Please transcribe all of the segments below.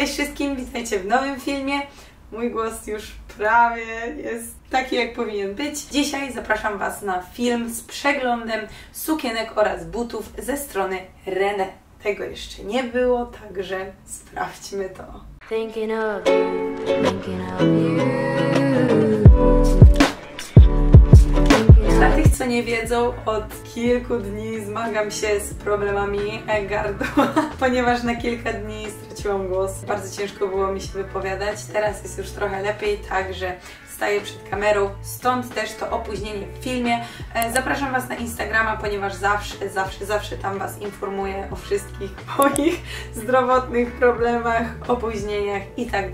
Cześć wszystkim, witajcie w nowym filmie. Mój głos już prawie jest taki, jak powinien być. Dzisiaj zapraszam Was na film z przeglądem sukienek oraz butów ze strony René. Tego jeszcze nie było, także sprawdźmy to. Thinking of you, thinking of you. Co nie wiedzą, od kilku dni zmagam się z problemami gardła, ponieważ na kilka dni straciłam głos. Bardzo ciężko było mi się wypowiadać. Teraz jest już trochę lepiej, także staję przed kamerą, stąd też to opóźnienie w filmie. E, zapraszam Was na Instagrama, ponieważ zawsze, zawsze, zawsze tam Was informuję o wszystkich moich zdrowotnych problemach, opóźnieniach i tak.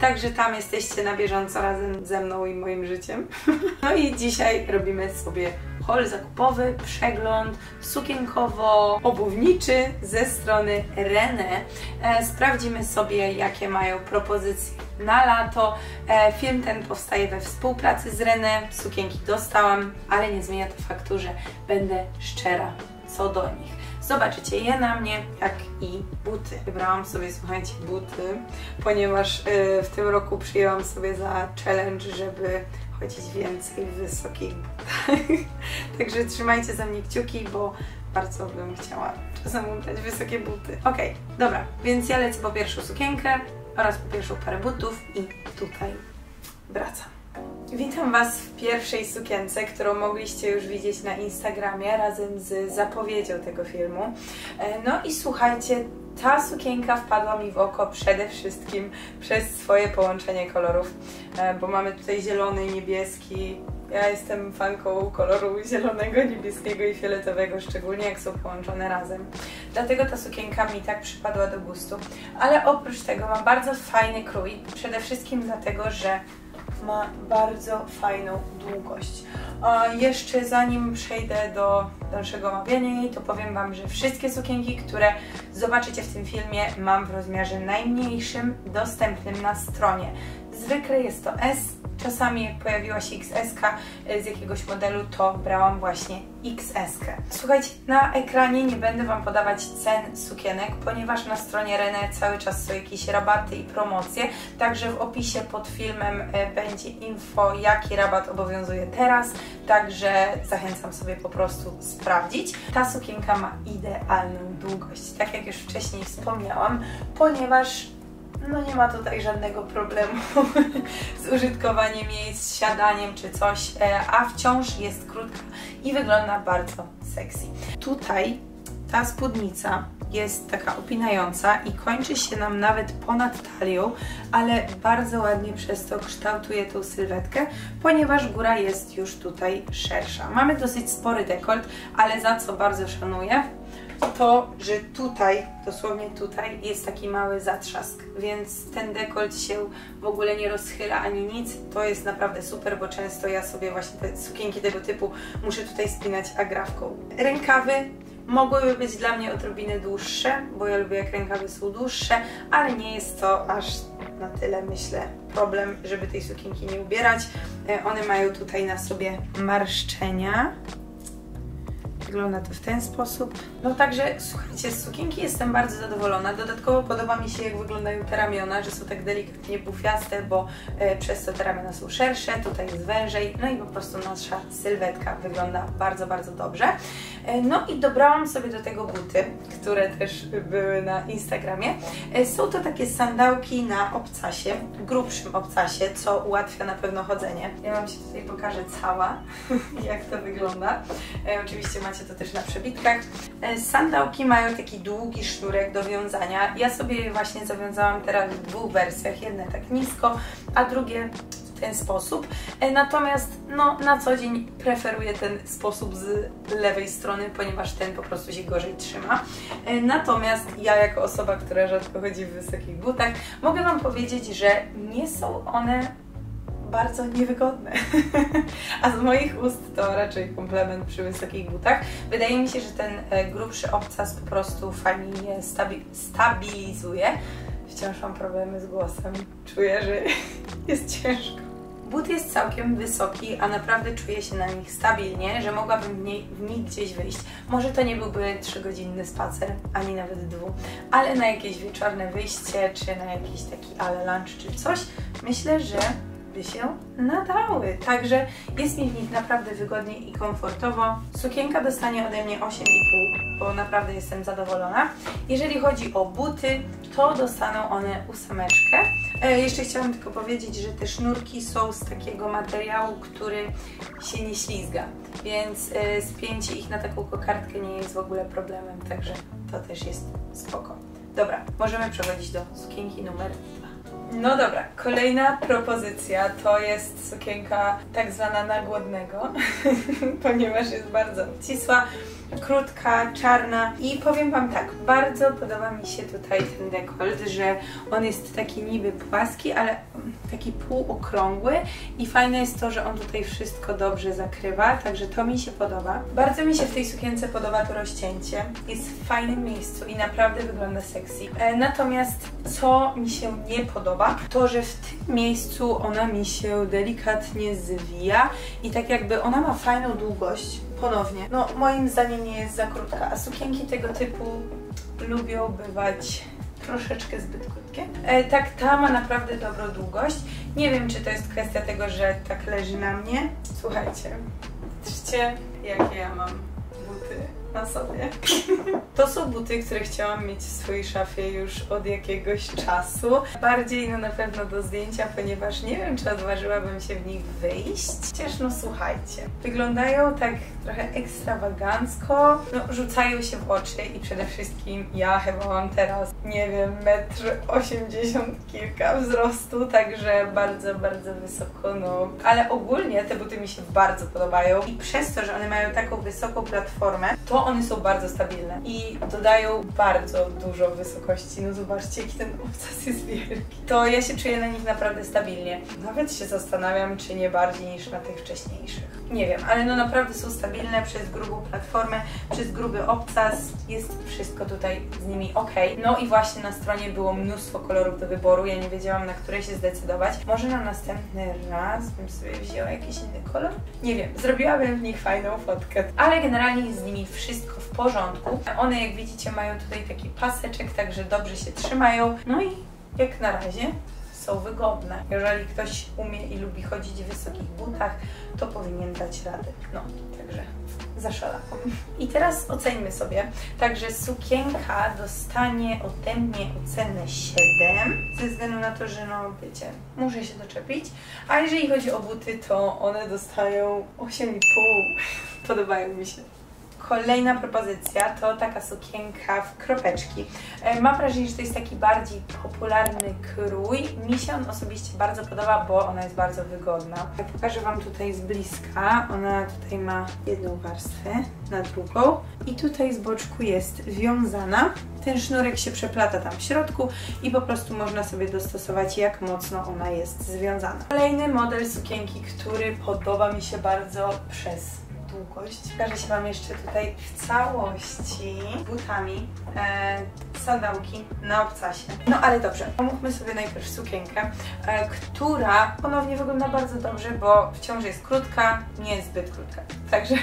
Także tam jesteście na bieżąco razem ze mną i moim życiem. No i dzisiaj robimy sobie haul zakupowy, przegląd sukienkowo-obuwniczy ze strony René. E, sprawdzimy sobie, jakie mają propozycje na lato. E, film ten powstaje we współpracy z René. Sukienki dostałam, ale nie zmienia to faktu, że będę szczera co do nich. Zobaczycie je na mnie, jak i buty. Wybrałam sobie, słuchajcie, buty, ponieważ e, w tym roku przyjęłam sobie za challenge, żeby chodzić więcej wysokich butach. Także trzymajcie za mnie kciuki, bo bardzo bym chciała czasem ubrać wysokie buty. Ok, dobra, więc ja lecę po pierwszą sukienkę oraz po pierwszą parę butów i tutaj wracam. Witam Was w pierwszej sukience, którą mogliście już widzieć na Instagramie razem z zapowiedzią tego filmu. E, no i słuchajcie, ta sukienka wpadła mi w oko przede wszystkim przez swoje połączenie kolorów, e, bo mamy tutaj zielony niebieski. Ja jestem fanką koloru zielonego, niebieskiego i fioletowego, szczególnie jak są połączone razem. Dlatego ta sukienka mi tak przypadła do gustu. Ale oprócz tego ma bardzo fajny krój, przede wszystkim dlatego, że ma bardzo fajną długość. A jeszcze zanim przejdę do dalszego omawiania jej, to powiem Wam, że wszystkie sukienki, które zobaczycie w tym filmie mam w rozmiarze najmniejszym, dostępnym na stronie. Zwykle jest to S, Czasami jak pojawiła się XS e, z jakiegoś modelu, to brałam właśnie XS. -kę. Słuchajcie, na ekranie nie będę Wam podawać cen sukienek, ponieważ na stronie René cały czas są jakieś rabaty i promocje, także w opisie pod filmem e, będzie info, jaki rabat obowiązuje teraz, także zachęcam sobie po prostu sprawdzić. Ta sukienka ma idealną długość, tak jak już wcześniej wspomniałam, ponieważ no nie ma tutaj żadnego problemu z użytkowaniem jej, z siadaniem czy coś, e, a wciąż jest krótka i wygląda bardzo sexy. Tutaj ta spódnica jest taka opinająca i kończy się nam nawet ponad talią, ale bardzo ładnie przez to kształtuje tą sylwetkę, ponieważ góra jest już tutaj szersza. Mamy dosyć spory dekolt, ale za co bardzo szanuję, to, że tutaj, dosłownie tutaj jest taki mały zatrzask, więc ten dekolt się w ogóle nie rozchyla ani nic. To jest naprawdę super, bo często ja sobie właśnie te sukienki tego typu muszę tutaj spinać agrafką. Rękawy mogłyby być dla mnie odrobinę dłuższe, bo ja lubię jak rękawy są dłuższe, ale nie jest to aż na tyle, myślę, problem, żeby tej sukienki nie ubierać. E, one mają tutaj na sobie marszczenia, Wygląda to w ten sposób. No także, słuchajcie, z sukienki jestem bardzo zadowolona. Dodatkowo podoba mi się, jak wyglądają te ramiona, że są tak delikatnie bufiaste, bo e, przez to te ramiona są szersze, tutaj jest wężej, no i po prostu nasza sylwetka wygląda bardzo, bardzo dobrze. E, no i dobrałam sobie do tego buty, które też były na Instagramie. E, są to takie sandałki na obcasie, grubszym obcasie, co ułatwia na pewno chodzenie. Ja Wam się tutaj pokażę cała, jak to wygląda. E, oczywiście macie to też na przebitkach. Sandałki mają taki długi sznurek do wiązania. Ja sobie je właśnie zawiązałam teraz w dwóch wersjach. Jedne tak nisko, a drugie ten sposób. E, natomiast no, na co dzień preferuję ten sposób z lewej strony, ponieważ ten po prostu się gorzej trzyma. E, natomiast ja jako osoba, która rzadko chodzi w wysokich butach, mogę Wam powiedzieć, że nie są one bardzo niewygodne. A z moich ust to raczej komplement przy wysokich butach. Wydaje mi się, że ten e, grubszy obcas po prostu fajnie stabi stabilizuje. Wciąż mam problemy z głosem. Czuję, że jest ciężko But jest całkiem wysoki, a naprawdę czuję się na nich stabilnie, że mogłabym w, niej, w nich gdzieś wyjść. Może to nie byłby 3-godzinny spacer, ani nawet dwu, ale na jakieś wieczorne wyjście, czy na jakiś taki ale lunch, czy coś, myślę, że by się nadały. Także jest mi w nich naprawdę wygodnie i komfortowo. Sukienka dostanie ode mnie 8,5, bo naprawdę jestem zadowolona. Jeżeli chodzi o buty, to dostaną one ósemeczkę. E, jeszcze chciałam tylko powiedzieć, że te sznurki są z takiego materiału, który się nie ślizga, więc e, spięcie ich na taką kokardkę nie jest w ogóle problemem, także to też jest spoko. Dobra, możemy przechodzić do sukienki numer no dobra, kolejna propozycja to jest sukienka tak zwana na głodnego, ponieważ jest bardzo obcisła, krótka, czarna i powiem Wam tak, bardzo podoba mi się tutaj ten dekolt, że on jest taki niby płaski, ale taki półokrągły i fajne jest to, że on tutaj wszystko dobrze zakrywa, także to mi się podoba. Bardzo mi się w tej sukience podoba to rozcięcie, jest w fajnym miejscu i naprawdę wygląda sexy. E, natomiast co mi się nie podoba, to że w tym miejscu ona mi się delikatnie zwija i tak jakby ona ma fajną długość, ponownie. No moim zdaniem nie jest za krótka, a sukienki tego typu lubią bywać troszeczkę zbyt krótkie. E, tak, ta ma naprawdę dobrą długość. Nie wiem, czy to jest kwestia tego, że tak leży na mnie. Słuchajcie, patrzcie, jakie ja mam na sobie. To są buty, które chciałam mieć w swojej szafie już od jakiegoś czasu. Bardziej no na pewno do zdjęcia, ponieważ nie wiem, czy odważyłabym się w nich wyjść. Chociaż no słuchajcie, wyglądają tak trochę ekstrawagancko, no rzucają się w oczy i przede wszystkim ja chyba mam teraz, nie wiem, metr 80 kilka wzrostu, także bardzo, bardzo wysoko, no. Ale ogólnie te buty mi się bardzo podobają i przez to, że one mają taką wysoką platformę, to one są bardzo stabilne i dodają bardzo dużo wysokości. No zobaczcie, jaki ten obcas jest wielki. To ja się czuję na nich naprawdę stabilnie. Nawet się zastanawiam, czy nie bardziej niż na tych wcześniejszych. Nie wiem, ale no naprawdę są stabilne przez grubą platformę, przez gruby obcas. Jest wszystko tutaj z nimi ok. No i właśnie na stronie było mnóstwo kolorów do wyboru. Ja nie wiedziałam, na które się zdecydować. Może na następny raz bym sobie wzięła jakiś inny kolor? Nie wiem, zrobiłabym w nich fajną fotkę. Ale generalnie z nimi wszystko w porządku. One, jak widzicie, mają tutaj taki paseczek, także dobrze się trzymają. No i jak na razie są wygodne. Jeżeli ktoś umie i lubi chodzić w wysokich butach, to powinien dać radę. No, także zaszalałam. I teraz oceńmy sobie. Także sukienka dostanie ode mnie ocenę 7, ze względu na to, że no wiecie, muszę się doczepić. A jeżeli chodzi o buty, to one dostają 8,5. Podobają mi się. Kolejna propozycja to taka sukienka w kropeczki. E, mam wrażenie, że to jest taki bardziej popularny krój. Mi się on osobiście bardzo podoba, bo ona jest bardzo wygodna. Pokażę Wam tutaj z bliska. Ona tutaj ma jedną warstwę na drugą i tutaj z boczku jest wiązana. Ten sznurek się przeplata tam w środku i po prostu można sobie dostosować jak mocno ona jest związana. Kolejny model sukienki, który podoba mi się bardzo przez długość. Pokażę się Wam jeszcze tutaj w całości butami e, sandałki na obcasie. No ale dobrze, omówmy sobie najpierw sukienkę, e, która ponownie wygląda bardzo dobrze, bo wciąż jest krótka, nie jest zbyt krótka. Także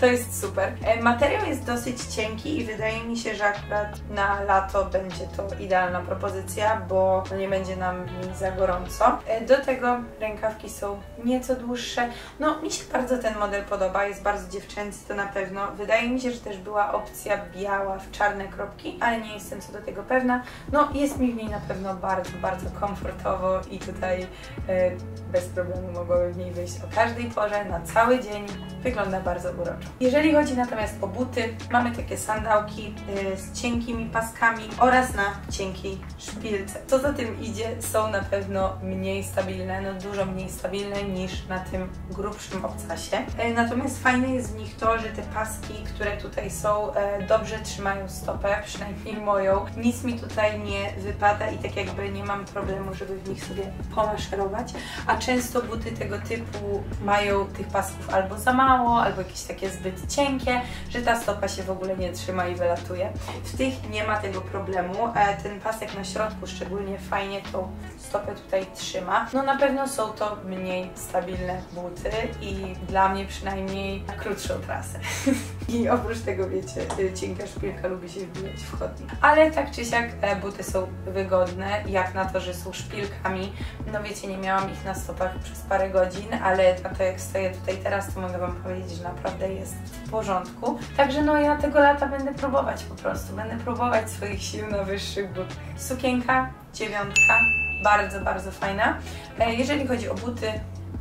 to jest super. E, materiał jest dosyć cienki i wydaje mi się, że akurat na lato będzie to idealna propozycja, bo nie będzie nam za gorąco. E, do tego rękawki są nieco dłuższe. No, mi się bardzo ten model podoba, jest bardzo dziewczęcy, to na pewno. Wydaje mi się, że też była opcja biała w czarne kropki, ale nie jestem co do tego pewna. No, jest mi w niej na pewno bardzo, bardzo komfortowo i tutaj e, bez problemu mogłabym w niej wyjść o każdej porze, na cały dzień. Wygląda bardzo uroczo. Jeżeli chodzi natomiast o buty, mamy takie sandałki y, z cienkimi paskami oraz na cienkiej szpilce. Co za tym idzie, są na pewno mniej stabilne, no dużo mniej stabilne niż na tym grubszym obcasie. Y, natomiast fajne jest w nich to, że te paski, które tutaj są, y, dobrze trzymają stopę, przynajmniej moją. Nic mi tutaj nie wypada i tak jakby nie mam problemu, żeby w nich sobie pomaszerować, a często buty tego typu mają tych pasków albo za mało, albo jakieś takie zbyt cienkie, że ta stopa się w ogóle nie trzyma i wylatuje. W tych nie ma tego problemu. E, ten pasek na środku szczególnie fajnie tą stopę tutaj trzyma. No na pewno są to mniej stabilne buty i dla mnie przynajmniej na krótszą trasę. I oprócz tego wiecie, cienka szpilka lubi się wbijać w chodnik. Ale tak czy siak e, buty są wygodne, jak na to, że są szpilkami. No wiecie, nie miałam ich na stopach przez parę godzin, ale na to jak stoję tutaj teraz, to mogę Wam powiedzieć, że naprawdę jest w porządku. Także no ja tego lata będę próbować po prostu. Będę próbować swoich sił na wyższych butach. Sukienka, dziewiątka, bardzo, bardzo fajna. E, jeżeli chodzi o buty,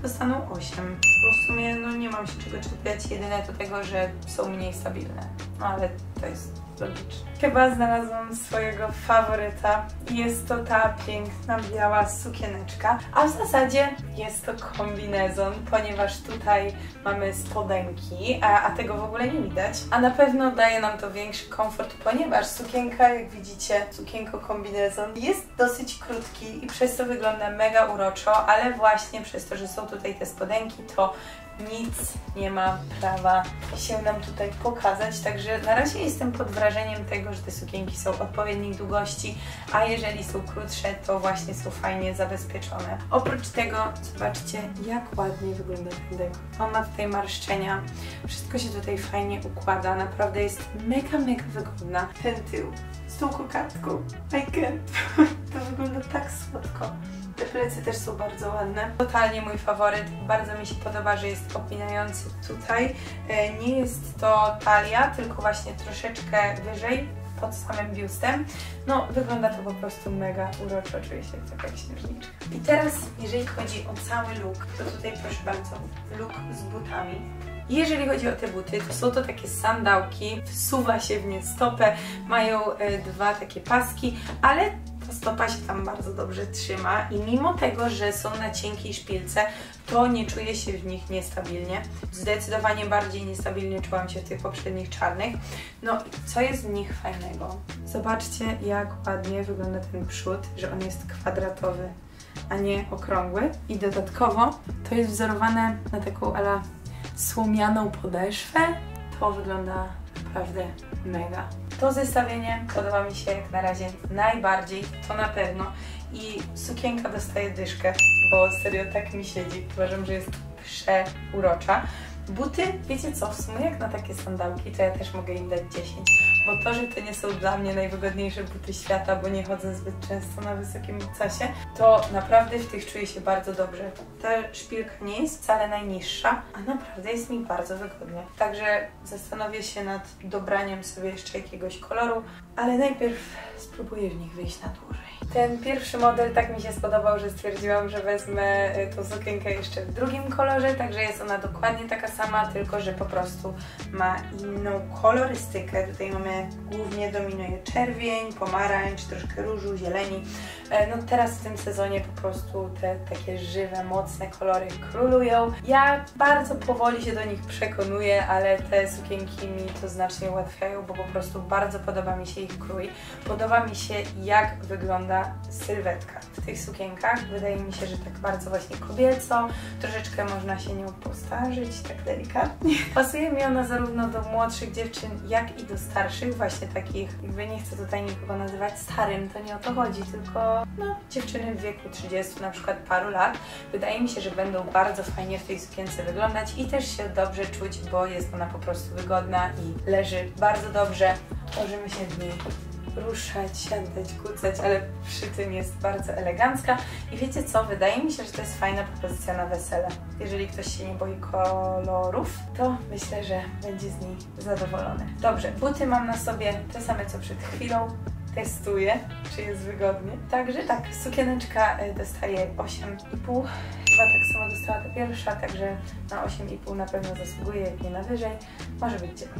dostaną 8. Bo w sumie no, nie mam się czego czepiać, jedyne to tego, że są mniej stabilne. No ale to jest logiczne. Chyba znalazłam swojego faworyta. Jest to ta piękna biała sukieneczka, a w zasadzie jest to kombinezon, ponieważ tutaj mamy spodenki, a, a tego w ogóle nie widać. A na pewno daje nam to większy komfort, ponieważ sukienka, jak widzicie, sukienko kombinezon jest dosyć krótki i przez to wygląda mega uroczo, ale właśnie przez to, że są tutaj te spodenki, to nic nie ma prawa się nam tutaj pokazać, także na razie jestem pod wrażeniem tego, że te sukienki są odpowiedniej długości, a jeżeli są krótsze, to właśnie są fajnie zabezpieczone. Oprócz tego, zobaczcie, jak ładnie wygląda ten dekor. On ma tutaj marszczenia, wszystko się tutaj fajnie układa, naprawdę jest mega, mega wygodna. Ten tył z tą kokardką, I can't. to wygląda tak słodko. Plecy też są bardzo ładne. Totalnie mój faworyt. Bardzo mi się podoba, że jest opinający tutaj. E, nie jest to talia, tylko właśnie troszeczkę wyżej pod samym biustem. No, wygląda to po prostu mega uroczo, czuję się jak księżniczka. I teraz, jeżeli chodzi o cały look, to tutaj proszę bardzo, look z butami. Jeżeli chodzi o te buty, to są to takie sandałki, wsuwa się w nie stopę, mają e, dwa takie paski, ale ta stopa się tam bardzo dobrze trzyma i mimo tego, że są na cienkiej szpilce, to nie czuję się w nich niestabilnie. Zdecydowanie bardziej niestabilnie czułam się w tych poprzednich czarnych. No i co jest w nich fajnego? Zobaczcie, jak ładnie wygląda ten przód, że on jest kwadratowy, a nie okrągły. I dodatkowo to jest wzorowane na taką ala słomianą podeszwę. To wygląda naprawdę mega. To zestawienie podoba mi się jak na razie najbardziej, to na pewno. I sukienka dostaje dyszkę, bo serio tak mi siedzi. Uważam, że jest przeurocza. Buty, wiecie co, w sumie jak na takie sandałki, to ja też mogę im dać 10 bo to, że to nie są dla mnie najwygodniejsze buty świata, bo nie chodzę zbyt często na wysokim casie, to naprawdę w tych czuję się bardzo dobrze. Ta szpilka nie jest wcale najniższa, a naprawdę jest mi bardzo wygodnie. Także zastanowię się nad dobraniem sobie jeszcze jakiegoś koloru, ale najpierw spróbuję w nich wyjść na dłużej. Ten pierwszy model tak mi się spodobał, że stwierdziłam, że wezmę y, tą sukienkę jeszcze w drugim kolorze, także jest ona dokładnie taka sama, tylko że po prostu ma inną kolorystykę. Tutaj mamy głównie dominuje czerwień, pomarańcz, troszkę różu, zieleni. E, no teraz w tym sezonie po prostu te takie żywe, mocne kolory królują. Ja bardzo powoli się do nich przekonuję, ale te sukienki mi to znacznie ułatwiają, bo po prostu bardzo podoba mi się ich krój. Podoba mi się jak wygląda sylwetka w tych sukienkach. Wydaje mi się, że tak bardzo właśnie kobieco, troszeczkę można się nią postarzyć, tak delikatnie. Pasuje mi ona zarówno do młodszych dziewczyn, jak i do starszych, właśnie takich, jakby nie chcę tutaj nikogo nazywać starym, to nie o to chodzi, tylko no, dziewczyny w wieku 30 na przykład paru lat. Wydaje mi się, że będą bardzo fajnie w tej sukience wyglądać i też się dobrze czuć, bo jest ona po prostu wygodna i leży bardzo dobrze. Możemy się w niej ruszać, siadać, kucać, ale przy tym jest bardzo elegancka. I wiecie co, wydaje mi się, że to jest fajna propozycja na wesele. Jeżeli ktoś się nie boi kolorów, to myślę, że będzie z niej zadowolony. Dobrze, buty mam na sobie te same co przed chwilą. Testuję, czy jest wygodnie. Także tak, sukieneczka y, dostaje 8,5. Chyba tak samo dostała ta pierwsza, także na 8,5 na pewno zasługuje, jak nie na wyżej. Może być 9.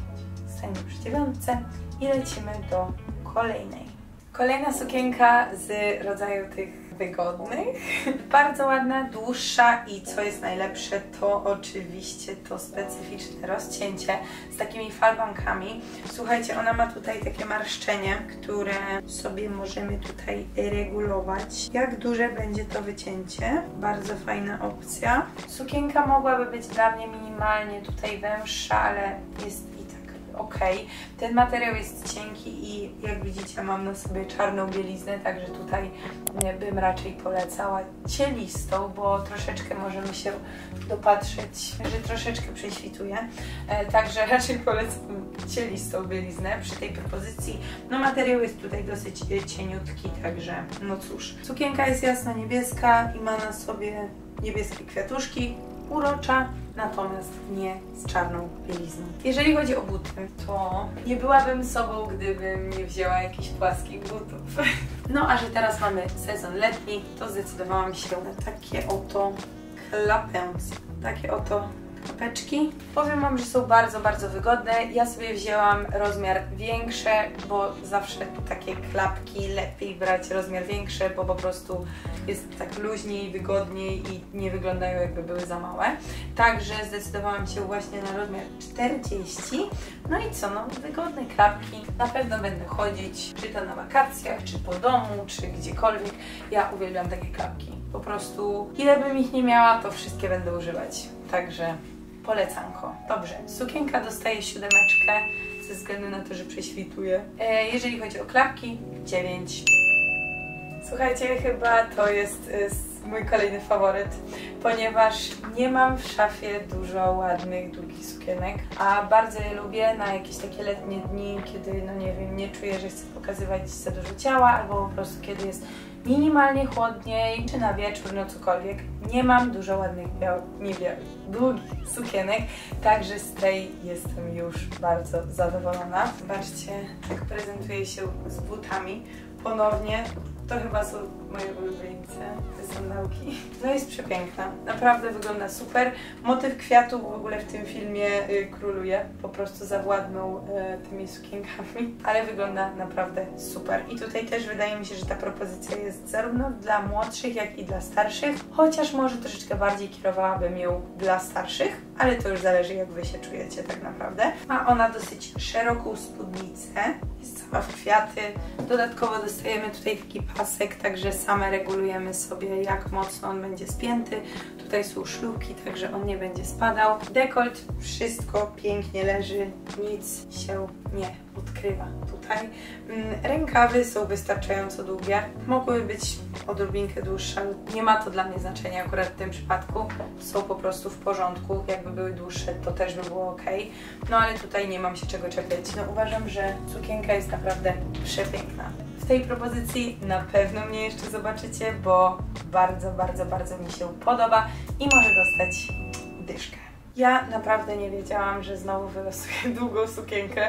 Stajemy przy dziewiątce i lecimy do kolejnej. Kolejna sukienka z rodzaju tych wygodnych. Bardzo ładna, dłuższa i co jest najlepsze, to oczywiście to specyficzne rozcięcie z takimi falbankami. Słuchajcie, ona ma tutaj takie marszczenie, które sobie możemy tutaj regulować. Jak duże będzie to wycięcie? Bardzo fajna opcja. Sukienka mogłaby być dla mnie minimalnie tutaj węższa, ale jest ok. Ten materiał jest cienki i jak widzicie mam na sobie czarną bieliznę, także tutaj bym raczej polecała cielistą, bo troszeczkę możemy się dopatrzeć, że troszeczkę prześwituje. E, także raczej polecam cielistą bieliznę przy tej propozycji. No materiał jest tutaj dosyć e, cieniutki, także no cóż. Sukienka jest jasno niebieska i ma na sobie niebieskie kwiatuszki, urocza, natomiast nie z czarną bielizną. Jeżeli chodzi o buty, to nie byłabym sobą, gdybym nie wzięła jakichś płaskich butów. No a że teraz mamy sezon letni, to zdecydowałam się na takie oto klapęce. Takie oto klapeczki. Powiem Wam, że są bardzo, bardzo wygodne. Ja sobie wzięłam rozmiar większy, bo zawsze takie klapki lepiej brać rozmiar większy, bo po prostu jest tak luźniej, wygodniej i nie wyglądają jakby były za małe. Także zdecydowałam się właśnie na rozmiar 40. No i co, no wygodne klapki. Na pewno będę chodzić, czy to na wakacjach, czy po domu, czy gdziekolwiek. Ja uwielbiam takie klapki. Po prostu ile bym ich nie miała, to wszystkie będę używać. Także polecanko. Dobrze, sukienka dostaje siódemeczkę ze względu na to, że prześwituje. E, jeżeli chodzi o klapki, 9. Słuchajcie, chyba to jest y, mój kolejny faworyt, ponieważ nie mam w szafie dużo ładnych, długich sukienek, a bardzo je lubię na jakieś takie letnie dni, kiedy, no nie wiem, nie czuję, że chcę pokazywać za dużo ciała, albo po prostu kiedy jest minimalnie chłodniej, czy na wieczór, no cokolwiek. Nie mam dużo ładnych, biał, nie białych, długich sukienek, także z tej jestem już bardzo zadowolona. Zobaczcie, jak prezentuje się z butami. Ponownie to chyba są moje ulubieńce, te sandałki. No jest przepiękna, naprawdę wygląda super. Motyw kwiatów w ogóle w tym filmie y, króluje, po prostu zawładnął y, tymi sukienkami, ale wygląda naprawdę super. I tutaj też wydaje mi się, że ta propozycja jest zarówno dla młodszych, jak i dla starszych, chociaż może troszeczkę bardziej kierowałabym ją dla starszych, ale to już zależy jak Wy się czujecie tak naprawdę. Ma ona dosyć szeroką spódnicę, jest cała w kwiaty. Dodatkowo dostajemy tutaj taki pasek, także same regulujemy sobie jak mocno on będzie spięty. Tutaj są szlupki, także on nie będzie spadał. Dekolt, wszystko pięknie leży, nic się nie odkrywa tutaj. Mm, rękawy są wystarczająco długie. Mogły być odrobinkę dłuższe, nie ma to dla mnie znaczenia akurat w tym przypadku. Są po prostu w porządku. Jakby były dłuższe, to też by było ok. No ale tutaj nie mam się czego czepiać. No uważam, że sukienka jest naprawdę przepiękna. Tej propozycji na pewno mnie jeszcze zobaczycie, bo bardzo, bardzo, bardzo mi się podoba i może dostać dyszkę. Ja naprawdę nie wiedziałam, że znowu wylosuję długą sukienkę.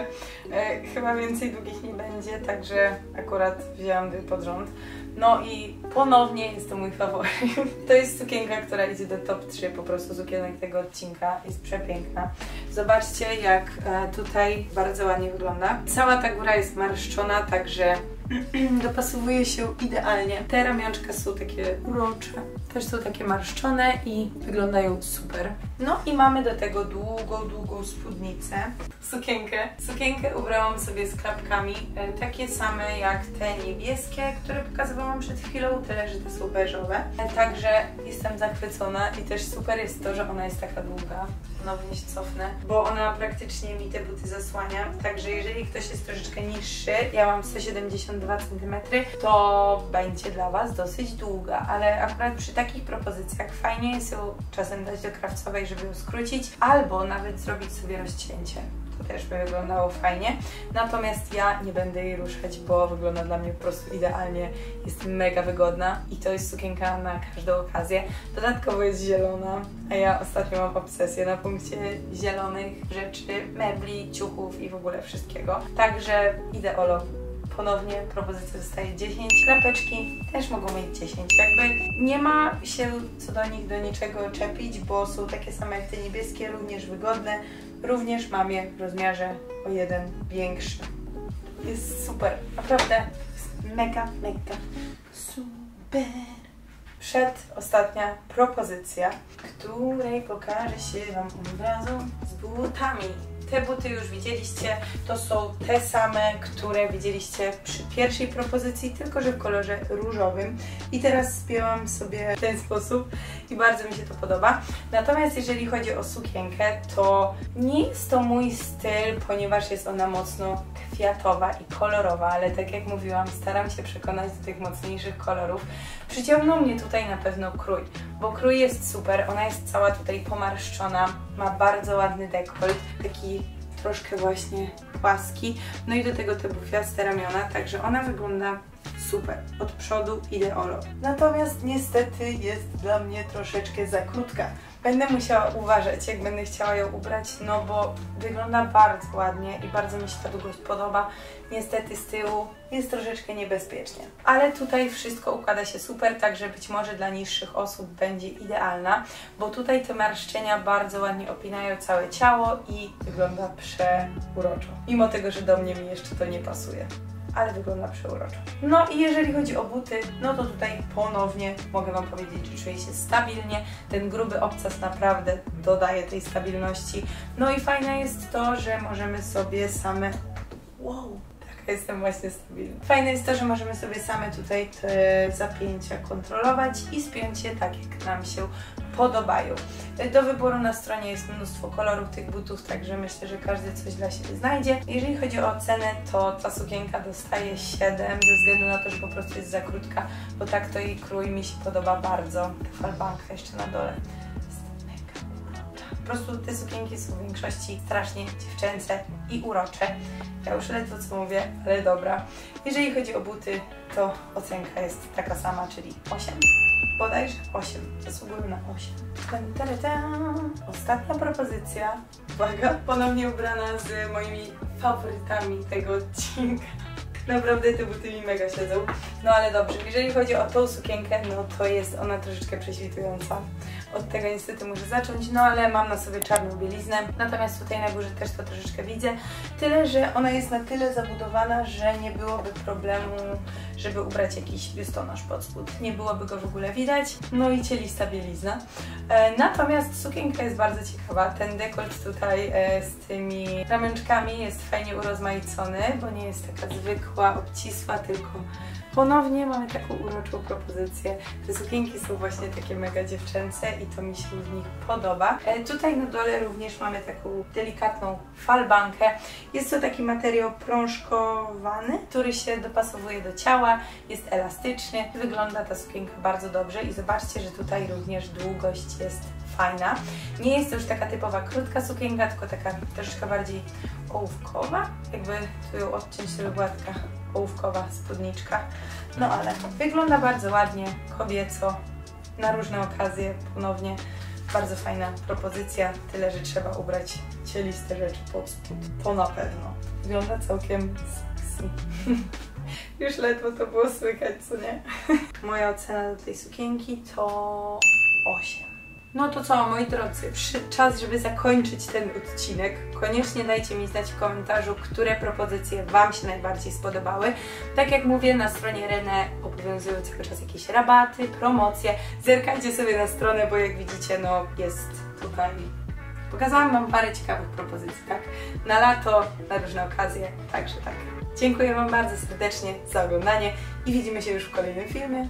E, chyba więcej długich nie będzie, także akurat wzięłam dwie pod rząd. No i ponownie jest to mój faworyt. To jest sukienka, która idzie do top 3 po prostu sukienek tego odcinka. Jest przepiękna. Zobaczcie jak e, tutaj bardzo ładnie wygląda. Cała ta góra jest marszczona, także dopasowuje się idealnie. Te ramionczka są takie urocze, też są takie marszczone i wyglądają super. No i mamy do tego długą, długą spódnicę, sukienkę. Sukienkę ubrałam sobie z klapkami, e, takie same jak te niebieskie, które pokazywałam przed chwilą, tyle, że te są beżowe. E, także jestem zachwycona i też super jest to, że ona jest taka długa. Ponownie się cofnę, bo ona praktycznie mi te buty zasłania. Także jeżeli ktoś jest troszeczkę niższy, ja mam 172 cm, to będzie dla Was dosyć długa, ale akurat przy takich propozycjach fajnie jest ją czasem dać do krawcowej, żeby ją skrócić, albo nawet zrobić sobie rozcięcie. Też by wyglądało fajnie. Natomiast ja nie będę jej ruszać, bo wygląda dla mnie po prostu idealnie. Jest mega wygodna i to jest sukienka na każdą okazję. Dodatkowo jest zielona, a ja ostatnio mam obsesję na punkcie zielonych rzeczy, mebli, ciuchów i w ogóle wszystkiego. Także ideolo ponownie propozycja dostaje 10. Klapeczki też mogą mieć 10. Jakby nie ma się co do nich do niczego czepić, bo są takie same jak te niebieskie, również wygodne. Również mam je w rozmiarze o jeden większy. Jest super, naprawdę mega, mega super. Przedostatnia propozycja, której pokażę się Wam od razu z butami. Te buty już widzieliście, to są te same, które widzieliście przy pierwszej propozycji, tylko że w kolorze różowym. I teraz spięłam sobie w ten sposób i bardzo mi się to podoba. Natomiast jeżeli chodzi o sukienkę, to nie jest to mój styl, ponieważ jest ona mocno kwiatowa i kolorowa, ale tak jak mówiłam, staram się przekonać do tych mocniejszych kolorów. Przyciągnął mnie tutaj na pewno krój, bo krój jest super, ona jest cała tutaj pomarszczona, ma bardzo ładny dekolt, taki troszkę właśnie płaski, no i do tego te bufiaste ramiona, także ona wygląda super, od przodu ideolo. Natomiast niestety jest dla mnie troszeczkę za krótka. Będę musiała uważać, jak będę chciała ją ubrać, no bo wygląda bardzo ładnie i bardzo mi się ta długość podoba. Niestety z tyłu jest troszeczkę niebezpiecznie. Ale tutaj wszystko układa się super, także być może dla niższych osób będzie idealna, bo tutaj te marszczenia bardzo ładnie opinają całe ciało i wygląda przeuroczo. Mimo tego, że do mnie mi jeszcze to nie pasuje ale wygląda przeuroczo. No i jeżeli chodzi o buty, no to tutaj ponownie mogę Wam powiedzieć, że czuję się stabilnie. Ten gruby obcas naprawdę dodaje tej stabilności. No i fajne jest to, że możemy sobie same... Wow! Jestem właśnie stabilna. Fajne jest to, że możemy sobie same tutaj te zapięcia kontrolować i spiąć je tak, jak nam się podobają. Do wyboru na stronie jest mnóstwo kolorów tych butów, także myślę, że każdy coś dla siebie znajdzie. Jeżeli chodzi o cenę, to ta sukienka dostaje 7 ze względu na to, że po prostu jest za krótka, bo tak to jej krój mi się podoba bardzo. Ta falbanka jeszcze na dole prostu te sukienki są w większości strasznie dziewczęce i urocze. Ja już ledwo co mówię, ale dobra. Jeżeli chodzi o buty, to ocenka jest taka sama, czyli 8 bodajże 8. Zasługują na 8. Ostatnia propozycja. Uwaga, ponownie ubrana z moimi faworytami tego odcinka. Naprawdę te buty mi mega siedzą. No ale dobrze, jeżeli chodzi o tą sukienkę, no to jest ona troszeczkę prześwitująca. Od tego niestety muszę zacząć, no ale mam na sobie czarną bieliznę. Natomiast tutaj na górze też to troszeczkę widzę. Tyle, że ona jest na tyle zabudowana, że nie byłoby problemu, żeby ubrać jakiś biustonosz pod spód. Nie byłoby go w ogóle widać. No i cielista bielizna. E, natomiast sukienka jest bardzo ciekawa. Ten dekolt tutaj e, z tymi ramionczkami jest fajnie urozmaicony, bo nie jest taka zwykła, obcisła, tylko Ponownie mamy taką uroczą propozycję. Te sukienki są właśnie takie mega dziewczęce i to mi się w nich podoba. E, tutaj na dole również mamy taką delikatną falbankę. Jest to taki materiał prążkowany, który się dopasowuje do ciała, jest elastyczny. Wygląda ta sukienka bardzo dobrze i zobaczcie, że tutaj również długość jest fajna. Nie jest to już taka typowa krótka sukienka, tylko taka troszeczkę bardziej ołówkowa. Jakby tu ją odciąć, żeby była taka ołówkowa spódniczka. No ale wygląda bardzo ładnie, kobieco, na różne okazje ponownie. Bardzo fajna propozycja, tyle, że trzeba ubrać cieliste rzeczy pod spód. To na pewno. Wygląda całkiem sexy. Już ledwo to było słychać, co nie? Moja ocena do tej sukienki to 8. No to co, moi drodzy, czas, żeby zakończyć ten odcinek. Koniecznie dajcie mi znać w komentarzu, które propozycje Wam się najbardziej spodobały. Tak jak mówię, na stronie Rene obowiązują cały czas jakieś rabaty, promocje. Zerkajcie sobie na stronę, bo jak widzicie, no jest tutaj... Pokazałam Wam parę ciekawych propozycji, tak? Na lato, na różne okazje, także tak. Dziękuję Wam bardzo serdecznie za oglądanie i widzimy się już w kolejnym filmie.